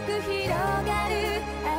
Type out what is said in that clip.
く広がる